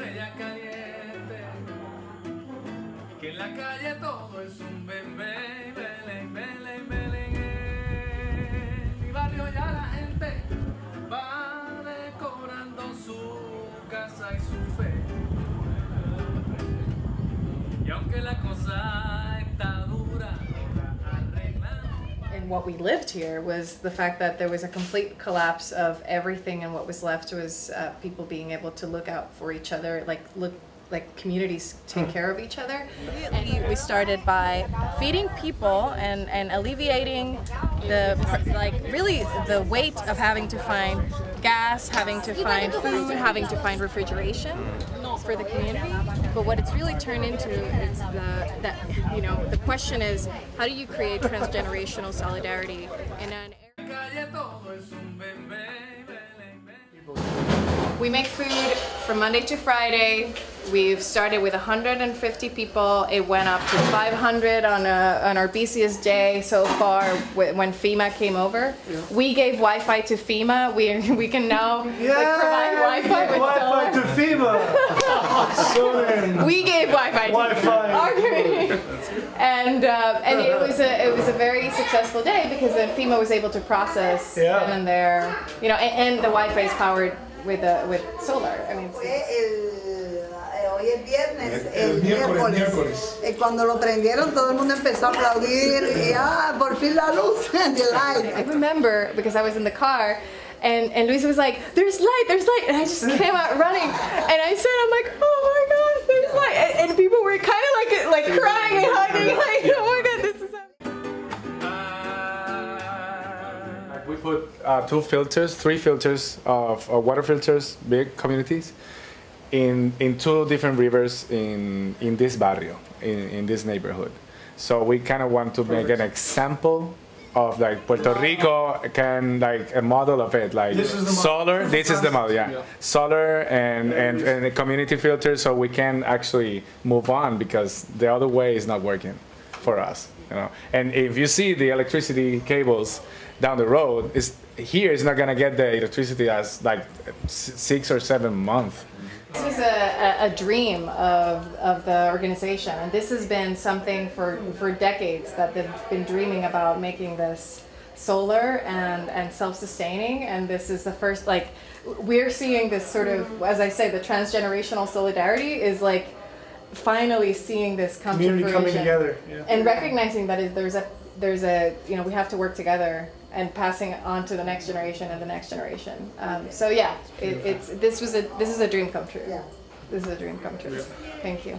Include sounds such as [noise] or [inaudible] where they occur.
estrella caliente. Que en la calle todo es un ben ben belén belén belén en mi barrio ya la gente va decorando su casa y su fe. Y aunque la cosa what we lived here was the fact that there was a complete collapse of everything, and what was left was uh, people being able to look out for each other, like look like communities take hmm. care of each other. We- we started by feeding people and, and alleviating the like really the weight of having to find gas, having to find food, having to find refrigeration for the community. But what it's really turned into is the that you know the question is how do you create transgenerational solidarity in an Calle todo es un bebé, Belén, Belén. We make food from Monday to Friday. We've started with 150 people. It went up to 500 on, a, on our busiest day so far when FEMA came over. We gave Wi-Fi to FEMA. We, we can now like, provide Wi-Fi with Wi-Fi to. FEMA. [laughs] Sorry. We gave Wi-Fi to Wi-Fi. our [laughs] community. And, uh, and it was a it was a very successful day because then FEMA was able to process Yeah. and there, you know, and, and the Wi-Fi is powered with uh, with solar. I mean, it's- Fue el, hoy es viernes, El- el el, miércoles, miércoles. miércoles. Eh, cuando lo prendieron todo el mundo empezó a aplaudir y ah, por fin la luz, [laughs] the I remember because I was in the car and, and Luisa was like, there's light, there's light. And I just [laughs] came out running and I said, I'm like, oh my God, there's light. And, and people were kind of like, like crying and hugging, like, oh my God, this is. We put uh, two filters, three filters of uh, water filters, big communities, in in two different rivers in in this barrio, in, in this neighborhood. So we kind of want to make an example of like Puerto Rico can like a model of it, like This the solar. This is the model, yeah. Yeah. Solar and and, and a community filter, so we can actually move on because the other way is not working for us, you know. And if you see the electricity cables down the road, is here is not gonna get the electricity as like six or seven months. This was a, a, dream of, of the organization, and this has been something for, for decades that they've been dreaming about making this solar and, and self-sustaining. And this is the first, like, we're seeing this sort of, as I say, the transgenerational solidarity is like finally seeing this come Community coming together. Yeah. and recognizing that is there's a there's a you know we have to work together and passing it on to the next generation and the next generation. Um, so yeah, it, it's this was a this is a dream come true. Yeah. This is a dream come true. Thank you.